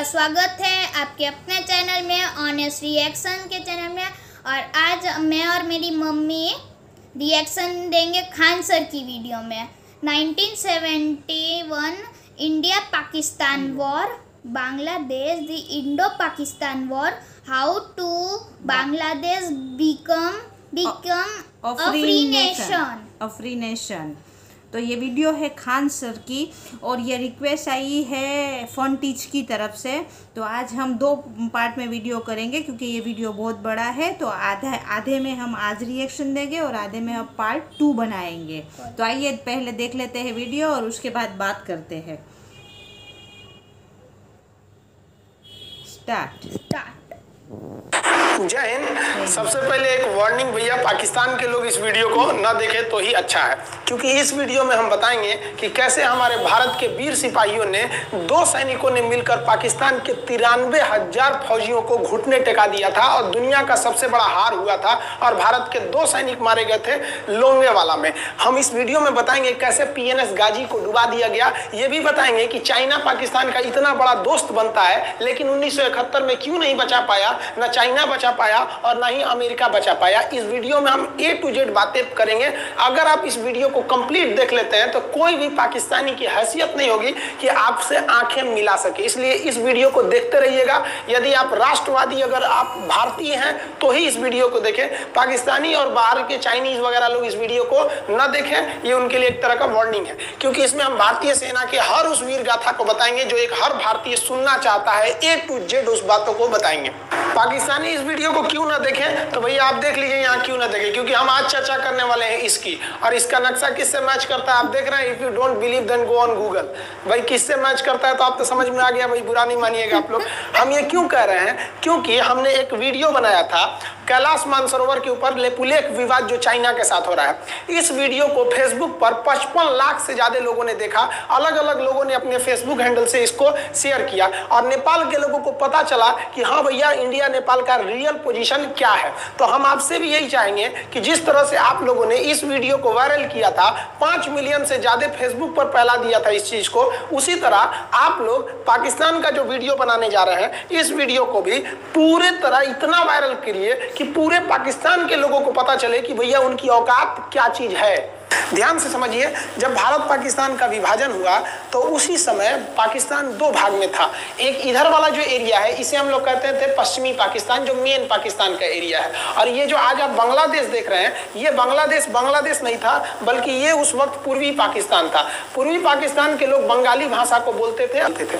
आपका स्वागत है आपके अपने चैनल में ऑनेस्ट रिएक्शन के चैनल में। और आज मैं और मेरी मम्मी रिएक्शन देंगे खान सर की वीडियो में। 1971 India Pakistan war Bangladesh the Indo Pakistan war how to Bangladesh become become a free nation a free nation तो ये वीडियो है खान सर की और ये रिक्वेस्ट आई है फन टीच की तरफ़ से। तो आज हम दो पार्ट में वीडियो करेंगे क्योंकि ये वीडियो बहुत बड़ा है। तो आधा, आधे में हम आज रिएक्शन देंगे और आधे में हम पार्ट टू बनाएँगे। तो आइए पहले देख लेते हैं वीडियो और उसके बाद बात करते हैं। स्टार्ट स्टार्ट जय हिंद। सबसे पहले एक वार्निंग भैया, पाकिस्तान के लोग इस वीडियो को न देखें तो ही अच्छा है। क्योंकि इस वीडियो में हम बताएँगे कि कैसे हमारे भारत के वीर सिपाहियों ने दो सैनिकों ने मिलकर पाकिस्तान के तिरानवे हज़ार फौजियों को घुटने टेका दिया था और दुनिया का सबसे बड़ा हार हुआ था और भारत के दो सैनिक मारे गए थे लोंगेवाला में। हम इस वीडियो में बताएँगे कैसे पीएनएस गाजी को डुबा दिया गया। ये भी बताएँगे कि चाइना पाकिस्तान का इतना बड़ा दोस्त बनता है, लेकिन उन्नीस सौ इकहत्तर में क्यों नहीं बचा पाया? न चाइना बचा पाया और ना ही अमेरिका बचा पाया। इस वीडियो में हम ए टू जेड बातें करेंगे। अगर आप इस वीडियो को कंप्लीट देख लेते हैं तो कोई भी पाकिस्तानी की हैसियत नहीं होगी कि आपसे आँखें मिला सके। इसलिए इस वीडियो को देखते रहिएगा। यदि आप राष्ट्रवादी, अगर आप भारतीय हैं तो ही इस वीडियो को देखें। पाकिस्तानी और बाहर के चाइनीज़ वगैरह लोग इस वीडियो को न देखें। ये उनके लिए एक तरह का वार्निंग है। क्योंकि इसमें हम भारतीय सेना के हर उस वीर गाथा को बताएँगे, जो एक हर भारतीय सुनना चाहता है। ए टू जेड उस बातों को बताएँगे। पाकिस्तानी इस वीडियो को क्यों ना देखें? तो भैया आप देख लीजिए यहाँ क्यों ना देखें? क्योंकि हम आज चर्चा करने वाले हैं इसकी। और इसका नक्शा किससे मैच करता है? आप देख रहे हैं if you don't believe then go on Google भाई, किससे मैच करता है? तो आप तो समझ में आ गया, भाई बुरा नहीं मानिएगा आप लोग। हम ये क्यों कह रहे हैं? क्योंकि हमने एक वीडियो बनाया था कैलाश मानसरोवर के ऊपर लेपुलेख विवाद जो चाइना के साथ हो रहा है। इस वीडियो को फेसबुक पर पचपन लाख से ज़्यादा लोगों ने देखा। अलग अलग लोगों ने अपने फेसबुक हैंडल से इसको शेयर किया। और नेपाल के लोगों को पता चला कि हाँ भैया इंडिया नेपाल का रियल पोजीशन क्या है। तो हम आपसे भी यही चाहेंगे कि जिस तरह से आप लोगों ने इस वीडियो को वायरल किया था, पाँच मिलियन से ज़्यादा फेसबुक पर फैला दिया था इस चीज़ को, उसी तरह आप लोग पाकिस्तान का जो वीडियो बनाने जा रहे हैं, इस वीडियो को भी पूरे तरह इतना वायरल करिए कि पूरे पाकिस्तान के लोगों को पता चले कि भैया उनकी औकात क्या चीज़ है? ध्यान से समझिए, जब भारत पाकिस्तान का विभाजन हुआ तो उसी समय पाकिस्तान दो भाग में था। एक इधर वाला जो एरिया है, इसे हम लोग कहते थे पश्चिमी पाकिस्तान, जो मेन पाकिस्तान का एरिया है। और ये जो आज आप बांग्लादेश देख रहे हैं, ये बांग्लादेश बांग्लादेश नहीं था, बल्कि ये उस वक्त पूर्वी पाकिस्तान था। पूर्वी पाकिस्तान के लोग बंगाली भाषा को बोलते थे आते थे।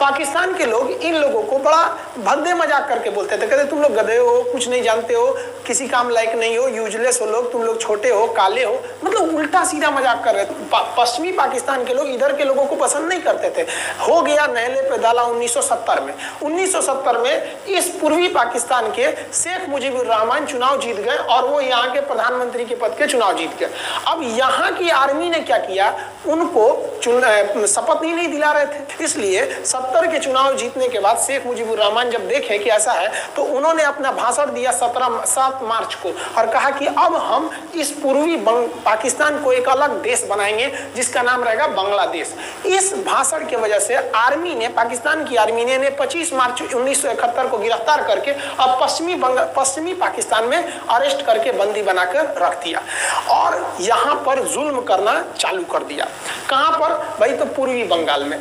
पाकिस्तान के लोग इन लोगों को बड़ा भद्दे मज़ाक करके बोलते थे। कहते, तुम लोग गधे हो, कुछ नहीं जानते हो, किसी काम लायक नहीं हो यूजलेस हो लोग, तुम लोग छोटे हो, काले हो। मतलब उल्टा सीधा मज़ाक कर रहे थे। पा, पश्चिमी पाकिस्तान के लोग इधर के लोगों को पसंद नहीं करते थे। हो गया नहले पे डाला 1970 में। 1970 में इस पूर्वी पाकिस्तान के शेख मुजीबुर रहमान चुनाव जीत गए और वो यहाँ के प्रधानमंत्री के पद के चुनाव जीत गए। अब यहाँ की आर्मी ने क्या किया? उनको शपथ ही नहीं दिला रहे थे। इसलिए सत्तर के चुनाव जीतने के बाद शेख मुजीबुर रहमान जब देखे कि ऐसा है तो उन्होंने अपना भाषण दिया सत्रह सात मार्च को और कहा कि अब हम इस पूर्वी पाकिस्तान को एक अलग देश बनाएँगे जिसका नाम रहेगा बांग्लादेश। इस भाषण की वजह से आर्मी ने पाकिस्तान की आर्मी ने, ने 25 मार्च 1971 को गिरफ़्तार करके अब पश्चिमी पश्चिमी पाकिस्तान में अरेस्ट करके बंदी बनाकर रख दिया और यहाँ पर जुल्म करना चालू कर दिया। कहाँ पर? भाई तो पूर्वी बंगाल में।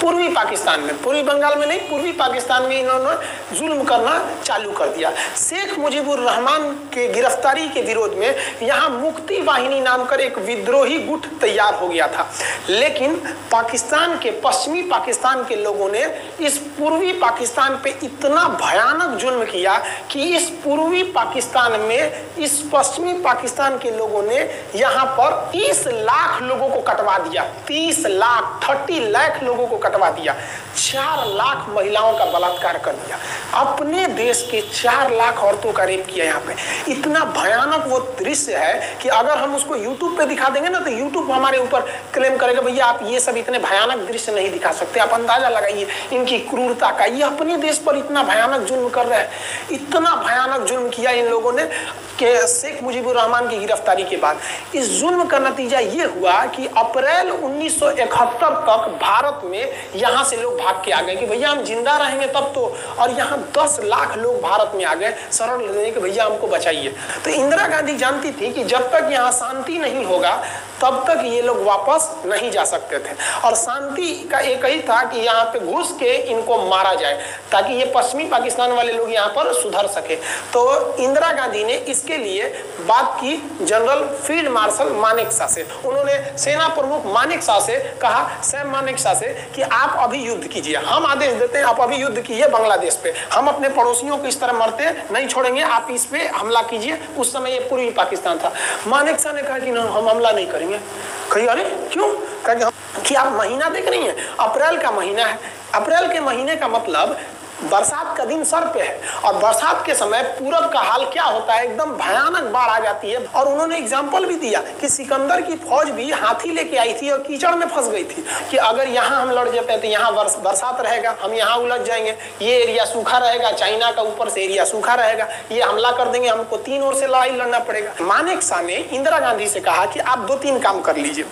पूर्वी पाकिस्तान में, पूर्वी बंगाल में नहीं, पूर्वी पाकिस्तान में इन्होंने जुल्म करना चालू कर दिया। शेख मुजीबुर रहमान के गिरफ्तारी के विरोध में यहाँ मुक्ति वाहिनी नाम कर एक विद्रोही गुट तैयार हो गया था। लेकिन पाकिस्तान के, पश्चिमी पाकिस्तान के लोगों ने इस पूर्वी पाकिस्तान पे इतना भयानक जुल्म किया कि इस पूर्वी पाकिस्तान में, इस पश्चिमी पाकिस्तान के लोगों ने यहाँ पर 30 लाख लोगों को कटवा दिया। 30 लाख 30 लाख लोगों को कटवा दिया, चार लाख महिलाओं का बलात्कार कर दिया। अपने देश के चार लाख औरतों का रेप किया यहाँ पे। इतना भयानक वो दृश्य है कि अगर हम उसको यूट्यूब पे दिखा देंगे ना तो यूट्यूब हमारे ऊपर क्लेम करेगा, भैया, आप ये सब इतने भयानक दृश्य नहीं दिखा सकते। आप अंदाज़ा लगाइए इनकी क्रूरता का। ये अपने देश पर इतना भयानक जुल्म कर रहे हैं। इतना भयानक जुल्म किया इन लोगों ने। कि शेख मुजीबुर रहमान की गिरफ्तारी के बाद इस जुल्म का नतीजा ये हुआ कि अप्रैल 1971 तक भारत में यहाँ से लोग भाग के आ गए कि भैया हम ज़िंदा रहेंगे तब तो। और यहाँ 10 लाख लोग भारत में आ गए, शरण लेने कि भैया हमको बचाइए। तो इंदिरा गांधी जानती थी कि जब तक यहाँ शांति नहीं होगा, तब तक ये लोग वापस नहीं जा सकते थे। और शांति का एक ही था कि यहाँ पे घुस के इनको मारा जाए, ताकि ये पश्चिमी पाकिस्तान वाले लोग यहाँ पर सुधर सके। तो इंदिरा गांधी ने इसके लिए बात की general field marshal Manek Shah से। उन्होंने सेना प्रमुख मानेक शाह से कहा, सैम मानेक शाह से, कि आप अभी युद्ध कीजिए। हम आदेश देते हैं, आप अभी युद्ध कीजिए बांग्लादेश पे। हम अपने पड़ोसियों को इस तरह मरते नहीं छोड़ेंगे, आप इस पे हमला कीजिए। उस समय ये पूर्वी पाकिस्तान था। मानेक शाह ने कहा कि ना, हम हमला नहीं करेंगे। कही, अरे, क्यों? कहा कि आप महीना देख रही हैं? अप्रैल का महीना है। अप्रैल के महीने का मतलब बरसात का दिन सर पे है। और बरसात के समय पूरब का हाल क्या होता है? एकदम भयानक बाढ़ आ जाती है। और उन्होंने एग्ज़ाम्पल भी दिया कि सिकंदर की फौज भी हाथी लेके आई थी और कीचड़ में फंस गई थी कि अगर यहाँ हम लड़ जाते हैं तो यहाँ बरसात रहेगा, हम यहाँ उलझ जाएँगे। ये एरिया सूखा रहेगा, चाइना का ऊपर से एरिया सूखा रहेगा। ये हमला कर देंगे, हमको तीन ओर से लड़ाई लड़ना पड़ेगा। मानेक शाह ने इंदिरा गांधी से कहा कि आप दो तीन काम कर लीजिए।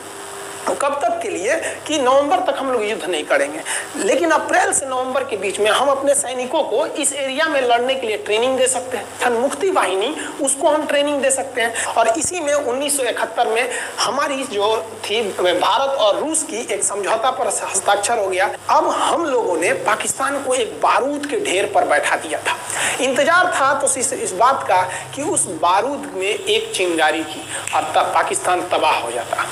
कब तक के लिए कि नवंबर तक हम लोग युद्ध नहीं करेंगे। लेकिन अप्रैल से नवंबर के बीच में हम अपने सैनिकों को इस एरिया में लड़ने के लिए ट्रेनिंग दे सकते हैं। मुक्ति वाहिनी उसको हम ट्रेनिंग दे सकते हैं। और इसी में 1971 में हमारी जो थी भारत और रूस की एक समझौता पर हस्ताक्षर हो गया। अब हम लोगों ने पाकिस्तान को एक बारूद के ढेर पर बैठा दिया था। इंतज़ार था तो इस, इस बात का कि उस बारूद में एक चिंगारी की और पाकिस्तान तबाह हो जाता।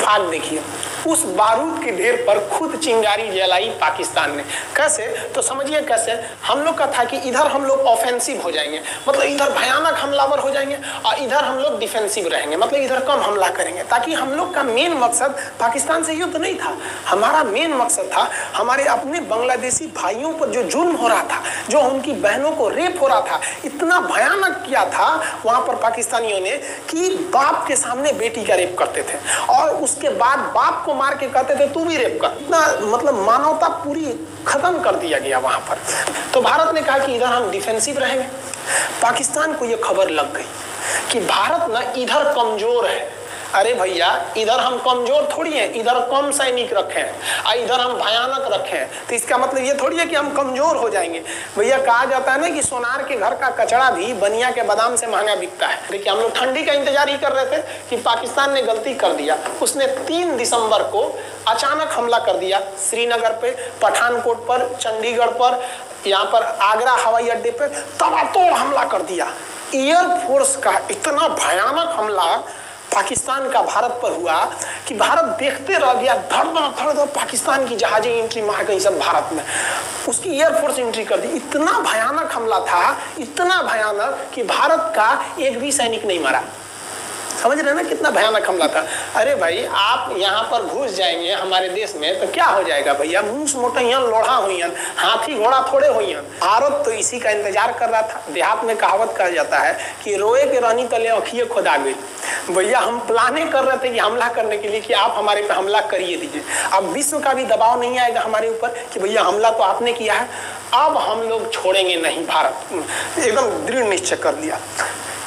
इत्तेफाक देखिए। उस बारूद के ढेर पर खुद चिंगारी जलाई पाकिस्तान ने। कैसे? तो समझिए कैसे? हम लोग का था कि इधर हम लोग ऑफेंसिव हो जाएँगे। मतलब इधर भयानक हमलावर हो जाएँगे और इधर हम लोग डिफेंसिव रहेंगे। मतलब इधर कम हमला करेंगे। ताकि हम लोग का मेन मकसद पाकिस्तान से युद्ध नहीं था। हमारा मेन मकसद था हमारे अपने बांग्लादेशी भाइयों पर जो जुल्म हो रहा था, जो उनकी बहनों को रेप हो रहा था, इतना भयानक किया था वहाँ पर पाकिस्तानियों ने कि बाप के सामने बेटी का रेप करते थे। और उसके बाद बाप को मार के कहते थे, तू भी रेप कर। इतना मतलब मानवता पूरी खत्म कर दिया गया वहाँ पर। तो भारत ने कहा कि इधर हम डिफेंसिव रहेंगे। पाकिस्तान को यह खबर लग गई कि भारत ना इधर कमज़ोर है अरे भैया, इधर हम कमज़ोर थोड़ी हैं, इधर कम सैनिक रखे हैं इधर हम भयानक रखे। हैं तो इसका मतलब ये थोड़ी है कि हम कमज़ोर हो जाएँगे। भैया, कहा जाता है ना कि सोनार के घर का कचड़ा भी बनिया के बादाम से महँगा बिकता है। देखिए, हम लोग ठंडी का इंतज़ार ही कर रहे थे कि पाकिस्तान ने गलती कर दिया। उसने तीन दिसंबर को अचानक हमला कर दिया श्रीनगर पे, पठानकोट पर, चंडीगढ़ पर, यहाँ पर आगरा, हवाई अड्डे पे तबातोड़ हमला कर दिया। एयरफोर्स का इतना भयानक हमला पाकिस्तान का भारत पर हुआ कि भारत देखते रह गया धड़ धड़ धड़ पाकिस्तान की जहाजें एंट्री मार गई सब भारत में। उसकी एयरफोर्स एंट्री कर दी। इतना भयानक हमला था, इतना भयानक कि भारत का एक भी सैनिक नहीं मारा। समझ रहे ना कितना भयानक हमला था? अरे भाई, आप यहाँ पर घुस जाएँगे हमारे देश में तो क्या हो जाएगा भैया? मूस मोटैन लोढ़ा हुई हाथी घोड़ा थोड़े हुई भारत तो इसी का इंतज़ार कर रहा था। देहात में कहावत कहा जाता है कि रोए के रानी तले अखिए खुदा गई भैया, हम प्लाने कर रहे थे कि हमला करने के लिए कि आप हमारे पे हमला करिए दीजिए। अब विश्व का भी दबाव नहीं आएगा हमारे ऊपर कि भैया, हमला तो आपने किया है। अब हम लोग छोड़ेंगे नहीं भारत। एकदम दृढ़ निश्चय कर लिया।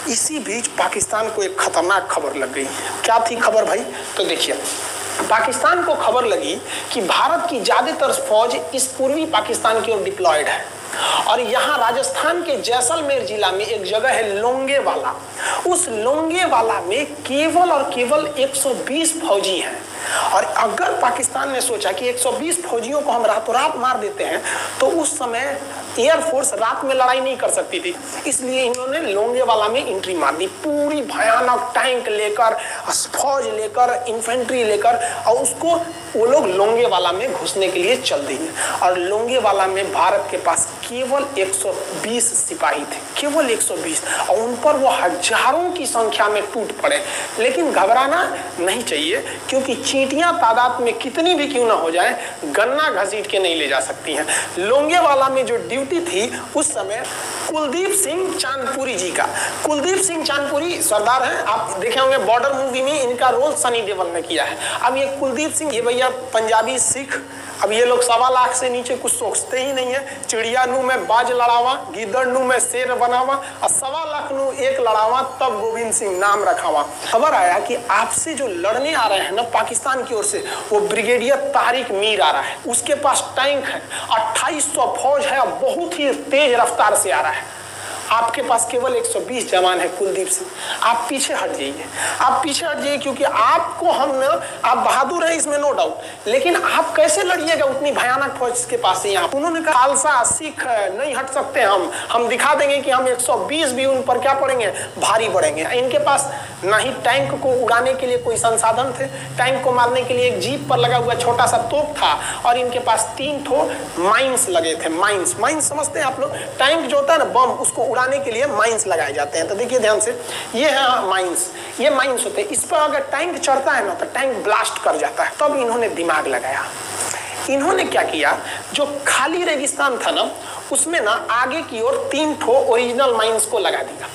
इसी बीच पाकिस्तान को एक खतरनाक खबर लग गई। क्या थी खबर भाई? तो देखिए, पाकिस्तान को खबर लगी कि भारत की ज़्यादातर फौज इस पूर्वी पाकिस्तान की ओर डिप्लॉयड है। और यहाँ राजस्थान के जैसलमेर जिला में एक जगह है लोंगे वाला उस लोंगे वाला में केवल और केवल 120 फौजी हैं। और अगर पाकिस्तान ने सोचा कि 120 फौजियों को हम रातों रात मार देते हैं तो उस समय एयरफोर्स रात में लड़ाई नहीं कर सकती थी। इसलिए इन्होंने लोंगेवाला में एंट्री मार दी। पूरी भयानक टैंक लेकर, फौज लेकर इन्फेंट्री लेकर, और उसको वो लोग लोंगेवाला में घुसने के लिए चल दिए। और लोंगेवाला में भारत के पास केवल 120 सिपाही थे, केवल 120 और उन पर वो हज़ारों की संख्या में टूट पड़े। लेकिन घबराना नहीं चाहिए, क्योंकि चींटियाँ तादाद में कितनी भी क्यों ना हो जाए, गन्ना घसीट के नहीं ले जा सकती हैं। लोंगेवाला में जो ड्यूटी थी, उस समय कुलदीप सिंह चांदपुरी जी का। कुलदीप सिंह चांदपुरी, सरदार हैं, आप देखे होंगे, बॉर्डर मूवी में इनका रोल सनी देवल ने किया है। अब ये कुलदीप सिंह, ये भैया पंजाबी सिख, अब ये लोग सवा लाख से नीचे कुछ सोचते ही नहीं है, चिड़िया नू में बाज लड़ावा गिदड़ नू में शेर बनावा, और सवा लाख नू एक लड़ावा, तब गोविंद सिंह नाम रखावा। खबर आया कि आपसे जो लड़ने आ रहे हैं ना, पाकिस्तान की ओर से, वो ब्रिगेडियर तारिक मीर आ रहा है। उसके पास टैंक है 2800 फौज है बहुत ही तेज रफ्तार से आ रहा है। आपके पास केवल 120 जवान है, कुलदीप सिंह। आप पीछे हट जाइए। आप पीछे हट जाइए क्योंकि आपको हम आप बहादुर हैं इसमें नो डाउट लेकिन आप कैसे लड़िएगा उतनी भयानक फौज के पास यहाँ? उन्होंने कहा, खालसा सिख नहीं हट सकते हम। हम दिखा देंगे कि हम 120 भी उन पर क्या पड़ेंगे? भारी पड़ेंगे इनके पास ना ही टैंक को उड़ाने के लिए कोई संसाधन थे। टैंक को मारने के लिए एक जीप पर लगा हुआ छोटा सा तोप था और इनके पास तीन ठो माइंस लगे थे। माइंस। माइंस समझते हैं आप लोग? टैंक जो होता है ना, बम, उसको उड़ाने के लिए माइंस लगाए जाते हैं। तो देखिए ध्यान से, ये है माइंस ये माइंस होते हैं। इस पर अगर टैंक चढ़ता है ना तो टैंक ब्लास्ट कर जाता है। तब इन्होंने दिमाग लगाया। इन्होंने क्या किया? जो खाली रेगिस्तान था ना, उसमें ना आगे की ओर तीन ठो ओरिजिनल माइंस को लगा दिया।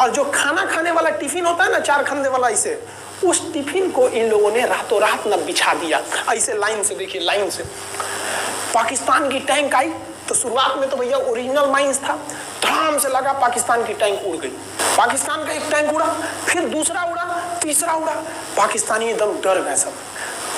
और जो खाना खाने वाला टिफ़िन होता है ना, चार खंडे वाला इसे, उस टिफ़िन को इन लोगों ने रातों रात ना बिछा दिया। ऐसे लाइन से, देखिए लाइन से, पाकिस्तान की टैंक आई। तो शुरुआत में तो भैया ओरिजिनल माइंस था। धड़ाम से लगा पाकिस्तान की टैंक उड़ गई। पाकिस्तान का एक टैंक उड़ा, फिर दूसरा उड़ा, तीसरा उड़ा। पाकिस्तानी एकदम डर गए सब।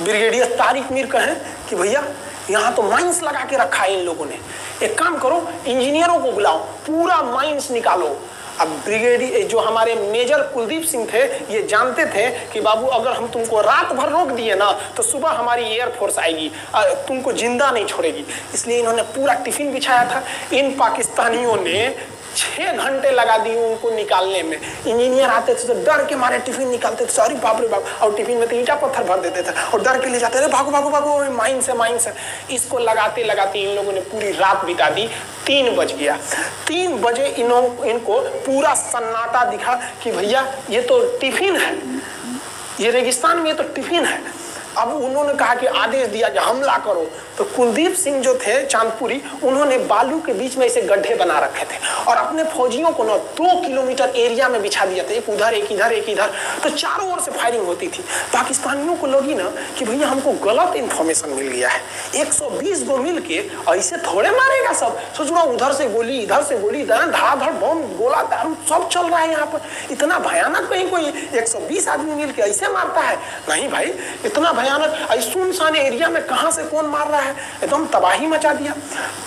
ब्रिगेडियर तारिक मीर कहें कि भैया, यहाँ तो माइंस लगा के रखा है इन लोगों ने। एक काम करो इंजीनियरों को बुलाओ, पूरा माइंस निकालो। अब ब्रिगेडियर जो हमारे मेजर कुलदीप सिंह थे ये जानते थे कि बाबू अगर हम तुमको रात भर रोक दिए ना तो सुबह हमारी एयरफोर्स आएगी तुमको ज़िंदा नहीं छोड़ेगी इसलिए इन्होंने पूरा टिफ़िन बिछाया था इन पाकिस्तानियों ने छः घंटे लगा दिए उनको निकालने में इंजीनियर आते थे तो डर के मारे टिफ़िन निकालते थे सॉरी बाप रे बाप और टिफ़िन में तो ईटा पत्थर भर देते थे और डर के ले जाते थे भागो भागो भागो माइन से माइन से इसको लगाते लगाते इन लोगों ने पूरी रात बिता दी तीन बज गया। तीन बजे इनो इनको पूरा सन्नाटा दिखा कि भैया, ये तो टिफ़िन है। ये रेगिस्तान में ये तो टिफ़िन है। अब उन्होंने कहा कि आदेश दिया कि हमला करो। तो कुलदीप सिंह जो थे चांदपुरी, उन्होंने बालू के बीच में ऐसे गड्ढे बना रखे थे और अपने फौजियों को ना दो किलोमीटर एरिया में बिछा दिया था। एक उधर, एक इधर एक इधर। तो चारों ओर से फायरिंग होती थी। पाकिस्तानियों को लगी ना कि भैया हमको गलत इन्फॉर्मेशन मिल गया है। 120 गो मिल के ऐसे थोड़े मारेगा सब। सोच रहा उधर से गोली, इधर से गोली, इधर धाधड़ बम, गोला, दारू, सब चल रहा है यहाँ पर। इतना भयानक कहीं कोई 120 आदमी मिल के ऐसे मारता है? नहीं भाई, इतना भयानक सुनसान एरिया में कहाँ से कौन मार रहा है? एकदम तबाही मचा दिया।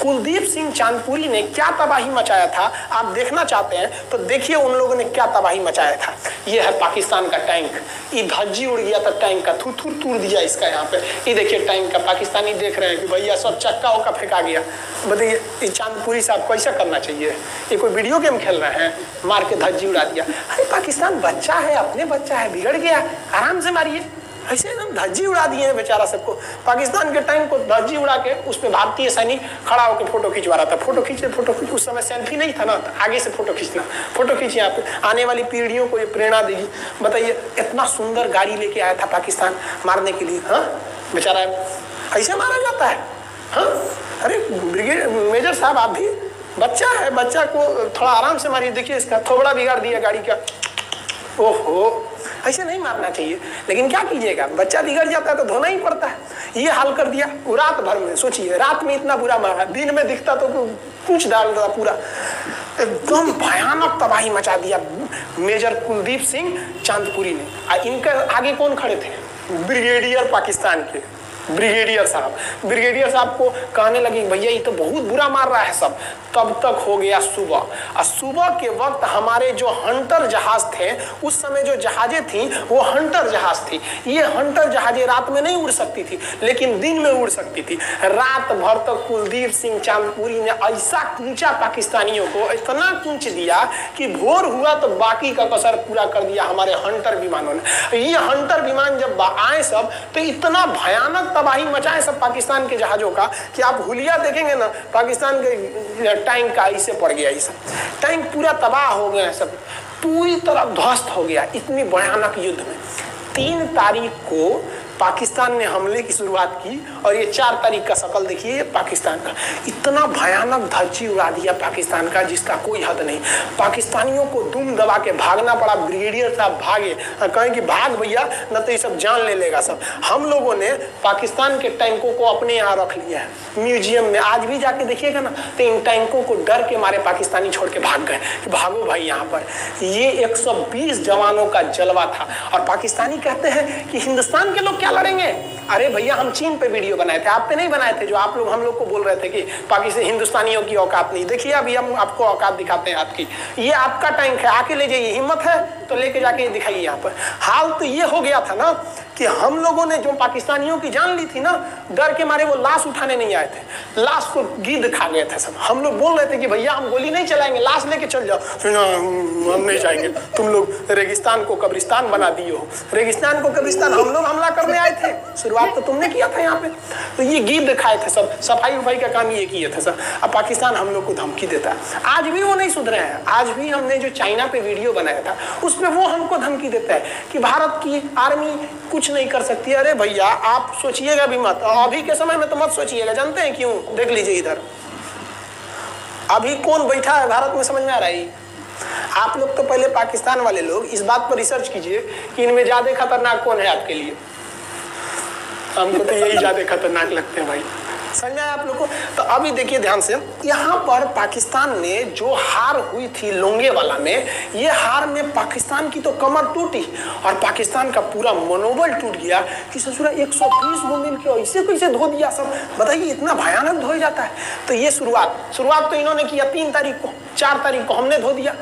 कुलदीप सिंह चांदपुरी ने क्या तबाही मचाया था? आप देखना चाहते हैं तो देखिए उन लोगों ने क्या तबाही मचाया था। ये है पाकिस्तान का टैंक। ये धज्जी उड़ गया था टैंक का, थू थू तूड़ दिया इसका यहाँ पे। ये देखिए टैंक का, पाकिस्तानी देख रहे हैं कि भैया सब चक्का उक्का फेंका गया। बताइए, ये चांदपुरी साहब कैसा करना चाहिए? ये कोई वीडियो गेम खेल रहे हैं? मार के धज्जी उड़ा दिया। अरे पाकिस्तान बच्चा है, अपने बच्चा है, बिगड़ गया। आराम से मारिए। ऐसे एकदम धज्जी उड़ा दिए हैं बेचारा सबको। पाकिस्तान के टाइम को धज्जी उड़ा के उस पर भारतीय सैनिक खड़ा होकर फ़ोटो खिंचवा रहा था। फ़ोटो खींचे फ़ोटो खींच, उस समय सेल्फी नहीं था ना, आगे से फ़ोटो खींचना। फ़ोटो खींचिए आप आने वाली पीढ़ियों को ये प्रेरणा देगी। बताइए, इतना सुंदर गाड़ी लेके आया था पाकिस्तान मारने के लिए हाँ? बेचारा ऐसे मारा जाता है हाँ? अरे ब्रिगेड मेजर साहब, आप भी। बच्चा है, बच्चा को थोड़ा आराम से मारिए। देखिए इसका, थोबड़ा बिगाड़ दिया गाड़ी का। ओहो। ऐसे नहीं मारना चाहिए। लेकिन क्या कीजिएगा? बच्चा बिगड़ जाता है तो धोना ही पड़ता है। ये हाल कर दिया। रात भर में, सोचिए, रात में इतना बुरा मारा। दिन में दिखता तो कुछ डाल रहा पूरा। एकदम भयानक तबाही मचा दिया। मेजर कुलदीप सिंह चांदपुरी ने। इनके आगे कौन खड़े थे? ब्रिगेडियर पाकिस्तान के। ब्रिगेडियर साहब ब्रिगेडियर साहब को कहने लगे, भैया, ये तो बहुत बुरा मार रहा है सब। तब तक हो गया सुबह। और सुबह के वक्त हमारे जो हंटर जहाज़ थे, उस समय जो जहाजें थी, वो हंटर जहाज़ थी। ये हंटर जहाजें रात में नहीं उड़ सकती थी, लेकिन दिन में उड़ सकती थी। रात भर तक कुलदीप सिंह चांदपुरी ने ऐसा कूचा पाकिस्तानियों को इतना कूच दिया कि भोर हुआ तो बाकी का कसर पूरा कर दिया हमारे हंटर विमानों ने। ये हंटर विमान जब आए सब तो इतना भयानक तबाही मचाए सब पाकिस्तान के जहाजों का कि आप हुलिया देखेंगे ना, पाकिस्तान के टैंक का इसे पड़ गया सब। टैंक पूरा तबाह हो गया सब। पूरी तरह ध्वस्त हो गया इतनी भयानक युद्ध में। तीन तारीख को पाकिस्तान ने हमले की शुरुआत की और ये चार तारीख का शकल देखिए पाकिस्तान का। इतना भयानक धज्जी उड़ा दिया पाकिस्तान का, जिसका कोई हद नहीं। पाकिस्तानियों को दुम दबा के भागना पड़ा, ब्रिगेडियर साहब भागे। कहें कि भाग भैया, न तो ये सब जान ले लेगा सब। हम लोगों ने पाकिस्तान के टैंकों को अपने यहाँ रख लिया है। म्यूज़ियम में आज भी जाके देखिएगा ना तो इन टैंकों को डर के मारे पाकिस्तानी छोड़ के भाग गए भागो भाई यहाँ पर। ये 120 जवानों का जलवा था। और पाकिस्तानी कहते हैं कि हिंदुस्तान के लोग क्या लड़ेंगे? अरे भैया, हम चीन पे वीडियो बनाए थे। आप पे नहीं बनाए थे जो आप लोग, हम लोग को बोल रहे थे कि पाकिस्तान हिंदुस्तानियों की औकात नहीं। देखिए, अभी हम आपको औकात दिखाते हैं आपकी। ये आपका टैंक है। आके ले जाइए। हिम्मत है? तो लेके जाके दिखाइए यहाँ पर। हाल तो ये हो गया था ना कि हम लोगों ने जो पाकिस्तानियों की जान ली थी ना, डर के मारे वो लाश उठाने नहीं आए थे। लाश को गिद्ध खा गए थे सब। हम लोग बोल रहे थे कि भैया, हम गोली नहीं चलाएँगे, लाश लेके चल जाओ। हम नहीं जाएँगे। तुम लोग रेगिस्तान को कब्रिस्तान बना दिए हो रेगिस्तान को कब्रिस्तान, हम लोग हमला करने आए थे। शुरुआत तो तुमने किया था यहाँ पे। तो ये गिद्ध खाए थे सब। सफ़ाई उफाई का काम ये किए थे सब। अब पाकिस्तान हम लोग को धमकी देता है। आज भी वो नहीं सुधरे हैं। आज भी हमने जो चाइना पे वीडियो बनाया था, उसमें वो हमको धमकी देता है कि भारत की आर्मी कुछ नहीं कर सकती। अरे भैया आप सोचिएगा भी मत। अभी के समय में तो मत सोचिएगा जानते हैं क्यों? देख लीजिए इधर। अभी कौन बैठा है? भारत में समझ में आ रहा है। आप लोग तो पहले पाकिस्तान वाले लोग इस बात पर रिसर्च कीजिए कि इनमें ज़्यादा खतरनाक कौन है आपके लिए? हमको तो यही ज़्यादा खतरनाक लगते हैं भाई। समझ आप लोग को? तो अभी देखिए ध्यान से। यहाँ पर पाकिस्तान ने जो हार हुई थी लोंगे वाला में, ये हार में पाकिस्तान की तो कमर टूटी और पाकिस्तान का पूरा मनोबल टूट गया कि ससुरा 120 गो मिल के ऐसे कैसे धो दिया सब। बताइए, इतना भयानक धो जाता है। तो ये शुरुआत शुरुआत तो इन्होंने किया तीन तारीख को, चार तारीख को हमने धो दिया।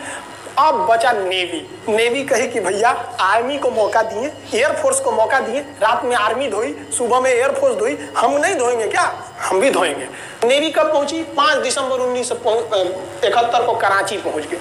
अब बचा नेवी। नेवी कहे कि भैया, आर्मी को मौका दिए, एयरफोर्स को मौका दिए, रात में आर्मी धोई, सुबह में एयरफोर्स धोई, हम नहीं धोएँगे क्या? हम भी धोएँगे। नेवी कब पहुँची? 5 दिसंबर उन्नीस सौ इकहत्तर को कराची पहुँच गई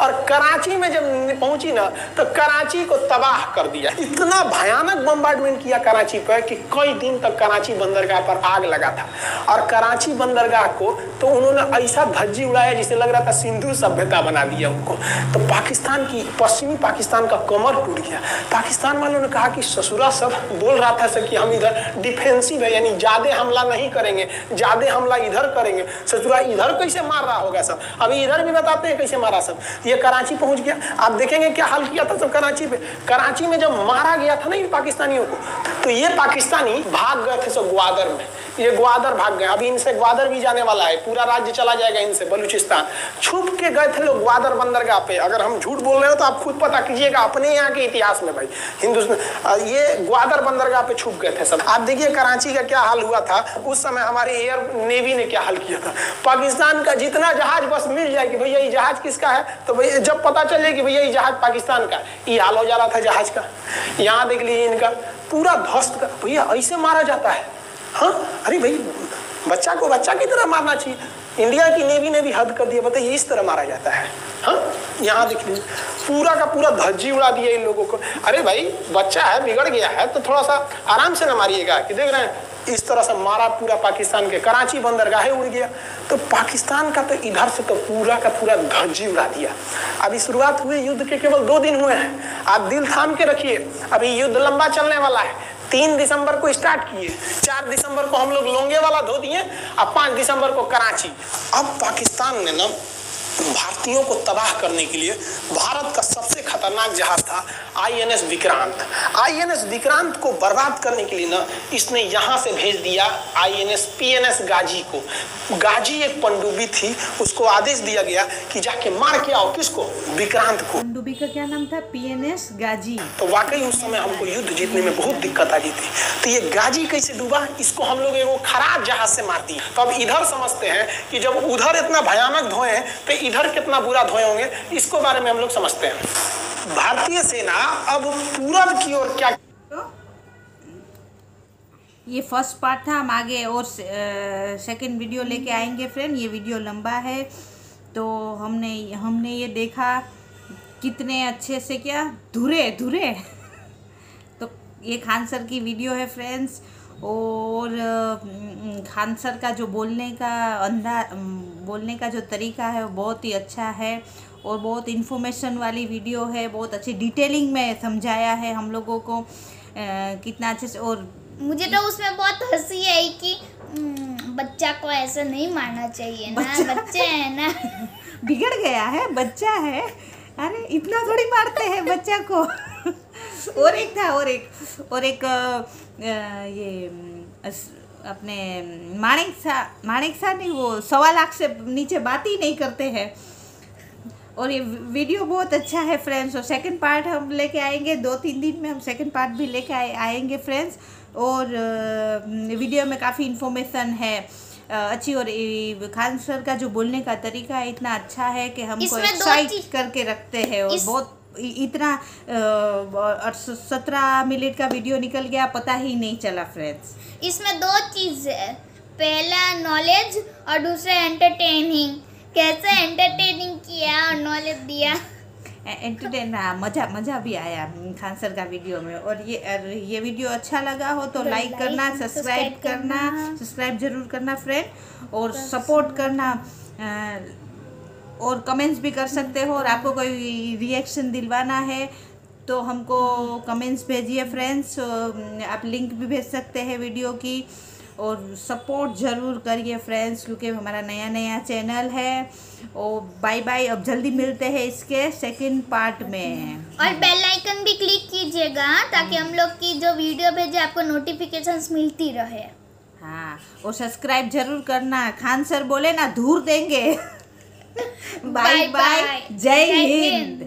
और कराची में जब पहुँची ना तो कराची को तबाह कर दिया। इतना भयानक बम्बार्डमेंट किया कराची पर कि कई दिन तक कराची बंदरगाह पर आग लगा था। और कराची बंदरगाह को तो उन्होंने ऐसा धज्जी उड़ाया जिसे लग रहा था सिंधु सभ्यता बना दिया उनको। तो पाकिस्तान की, पश्चिमी पाकिस्तान का कमर टूट गया। पाकिस्तान वालों ने कहा कि ससुरा सब बोल रहा था सर कि हम इधर डिफेंसिव है, यानी ज़्यादा हमला नहीं करेंगे। ज़्यादा हमला इधर करेंगे। ससुरा, इधर कैसे मार रहा होगा सब? अभी इधर भी बताते हैं कैसे मारा सब। ये कराची पहुँच गया। आप देखेंगे क्या हाल किया था सब कराची पे। कराची में जब मारा गया था ना इन पाकिस्तानियों को तो ये पाकिस्तानी भाग गए थे सब ग्वादर में। ये ग्वादर भाग गए। अभी इनसे ग्वादर भी जाने वाला है। पूरा राज्य चला जाएगा इनसे, बलूचिस्तान। छुप के गए थे लोग ग्वादर बंदरगाह पे अगर हम झूठ बोल रहे हो तो आप खुद पता कीजिएगा अपने यहाँ के इतिहास में भाई। हिंदुस्तान ये ग्वादर बंदरगाह पे छुप गए थे सब। आप देखिए कराची का क्या हाल हुआ था। उस समय हमारे एयर नेवी ने क्या हाल किया था। पाकिस्तान का जितना जहाज़ बस मिल जाए कि भैया ये जहाज़ किसका है? तो भैया जब पता चले कि भैया ये जहाज़ पाकिस्तान का ये हाल हो जा रहा था जहाज़ का। यहाँ देख लीजिए इनका। पूरा ध्वस्त कर भैया, ऐसे मारा जाता है। हाँ? अरे भाई, बच्चा को बच्चा की तरह मारना चाहिए। इंडिया की नेवी ने भी हद कर दिया बताइए इस तरह मारा जाता है। हाँ? यहाँ देख लीजिए पूरा का पूरा धज्जी उड़ा दिया इन लोगों को। अरे भाई, बच्चा है, बिगड़ गया है तो थोड़ा सा आराम से ना मारिएगा, कि देख रहे हैं इस तरह से मारा पूरा पाकिस्तान के कराची बंदरगाहे उड़ गया। तो पाकिस्तान का तो इधर से तो पूरा का पूरा धज्जी उड़ा दिया। अभी शुरुआत हुई युद्ध के केवल दो दिन हुए हैं। आप दिल थाम के रखिए। अभी युद्ध लंबा चलने वाला है। तीन दिसंबर को स्टार्ट किए। चार दिसंबर को हम लोग लोंगे वाला धो दिए। और पाँच दिसंबर को कराची। अब पाकिस्तान ने ना भारतीयों को तबाह करने के लिए भारत का सबसे खतरनाक जहाज़ था आईएनएस विक्रांत। आईएनएस विक्रांत को बर्बाद करने के लिए ना इसने यहाँ से भेज दिया आईएनएस पीएनएस गाजी को। गाजी एक पंडुबी थी उसको आदेश दिया गया कि जाके मार के आओ किसको? विक्रांत को। पनडुब्बी का क्या नाम था? पीएनएस गाजी। तो वाकई उस समय हमको युद्ध जीतने में बहुत दिक्कत आ गई थी। तो ये गाजी कैसे डूबा? इसको हम लोग एगो खराब जहाज़ से मार दिए तो अब इधर समझते हैं कि जब उधर इतना भयानक धोए तो इधर कितना बुरा धोए होंगे, इसको बारे में हम लोग समझते हैं। भारतीय सेना अब पूरब की ओर क्या ये फ़र्स्ट पार्ट था, हम आगे और सेकंड वीडियो लेके आएँगे फ्रेंड ये वीडियो लंबा है। तो हमने हमने ये देखा कितने अच्छे से क्या, धुरे धुरे। तो ये खान सर की वीडियो है फ्रेंड्स और खान सर का जो बोलने का अंदा बोलने का जो तरीका है वो बहुत ही अच्छा है और बहुत इन्फॉर्मेशन वाली वीडियो है बहुत अच्छी डिटेलिंग में समझाया है हम लोगों को अ, कितना अच्छे से और मुझे तो उसमें बहुत हँसी आई कि हम्म, बच्चा को ऐसा नहीं मारना चाहिए ना बच्चा- बच्चे हैं ना। बिगड़ गया है बच्चा है। अरे इतना थोड़ी मारते हैं बच्चा को। और एक था और एक और एक ये अपने माणिक सा माणिक सा नहीं वो सवा लाख से नीचे बात ही नहीं करते हैं। और ये वीडियो बहुत अच्छा है फ्रेंड्स और सेकंड पार्ट हम लेके आएँगे दो तीन दिन में हम सेकंड पार्ट भी लेके आए आएँगे फ्रेंड्स और वीडियो में काफ़ी इन्फॉर्मेशन है। अच्छी और खान सर का जो बोलने का तरीका है इतना अच्छा है कि हमको एक्साइट करके रखते हैं और बहुत इतना सत्रह मिनट का वीडियो निकल गया पता ही नहीं चला फ्रेंड्स। इसमें दो चीज़ है। पहला नॉलेज और दूसरा एंटरटेनिंग कैसे एंटरटेनिंग किया और नॉलेज दिया? एंटरटेन मज़ा मज़ा भी आया खान सर का वीडियो में। और ये और ये वीडियो अच्छा लगा हो तो तो लाइक करना सब्सक्राइब करना। सब्सक्राइब ज़रूर करना फ्रेंड और सपोर्ट करना अ, और कमेंट्स भी कर सकते हो और आपको कोई रिएक्शन दिलवाना है तो हमको कमेंट्स भेजिए फ्रेंड्स आप लिंक भी भेज सकते हैं वीडियो की और सपोर्ट ज़रूर करिए फ्रेंड्स क्योंकि हमारा नया नया चैनल है और बाय बाय अब जल्दी मिलते हैं इसके सेकंड पार्ट में। और बेल आइकन भी क्लिक कीजिएगा ताकि हम लोग की जो वीडियो भेजे आपको नोटिफिकेशंस मिलती रहे। हाँ और सब्सक्राइब ज़रूर करना। खान सर बोले ना धूर देंगे। बाय बाय जय हिंद